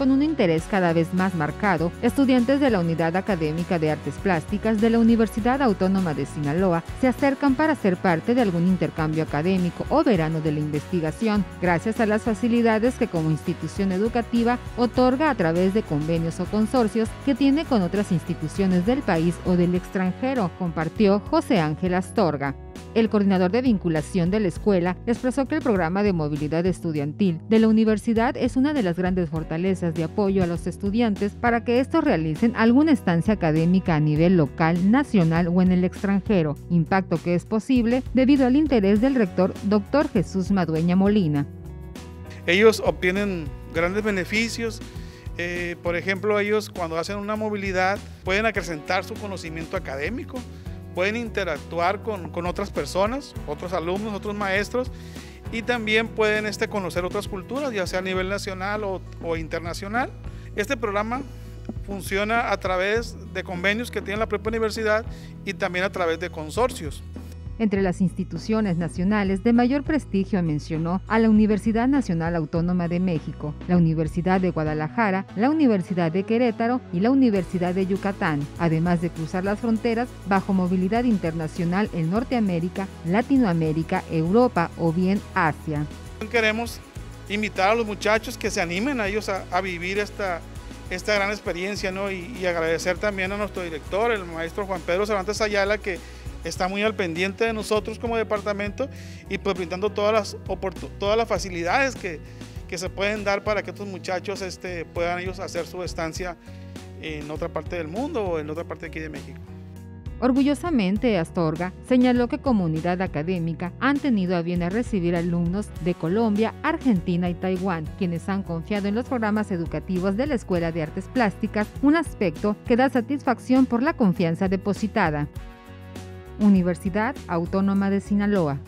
con un interés cada vez más marcado, estudiantes de la Unidad Académica de Artes Plásticas de la Universidad Autónoma de Sinaloa se acercan para ser parte de algún intercambio académico o verano de la investigación, gracias a las facilidades que como institución educativa otorga a través de convenios o consorcios que tiene con otras instituciones del país o del extranjero, compartió José Ángel Astorga. El coordinador de vinculación de la escuela expresó que el programa de movilidad estudiantil de la universidad es una de las grandes fortalezas de apoyo a los estudiantes para que estos realicen alguna estancia académica a nivel local, nacional o en el extranjero, impacto que es posible debido al interés del rector Dr. Jesús Madueña Molina. Ellos obtienen grandes beneficios eh, por ejemplo, ellos cuando hacen una movilidad pueden acrecentar su conocimiento académico, pueden interactuar con, otras personas, otros alumnos, otros maestros y también pueden este, conocer otras culturas, ya sea a nivel nacional o, o internacional. Este programa funciona a través de convenios que tiene la propia universidad y también a través de consorcios. Entre las instituciones nacionales de mayor prestigio mencionó a la Universidad Nacional Autónoma de México, la Universidad de Guadalajara, la Universidad de Querétaro y la Universidad de Yucatán, además de cruzar las fronteras bajo movilidad internacional en Norteamérica, Latinoamérica, Europa o bien Asia. Queremos invitar a los muchachos que se animen a ellos a, vivir esta, esta gran experiencia ¿no? y, y agradecer también a nuestro director, el maestro Juan Pedro Cervantes Ayala, que está muy al pendiente de nosotros como departamento y pues brindando todas las, todas las facilidades que, que, se pueden dar para que estos muchachos este, puedan ellos hacer su estancia en otra parte del mundo o en otra parte aquí de México. Orgullosamente, Astorga señaló que comunidad académica han tenido a bien a recibir alumnos de Colombia, Argentina y Taiwán, quienes han confiado en los programas educativos de la Escuela de Artes Plásticas, un aspecto que da satisfacción por la confianza depositada. Universidad Autónoma de Sinaloa.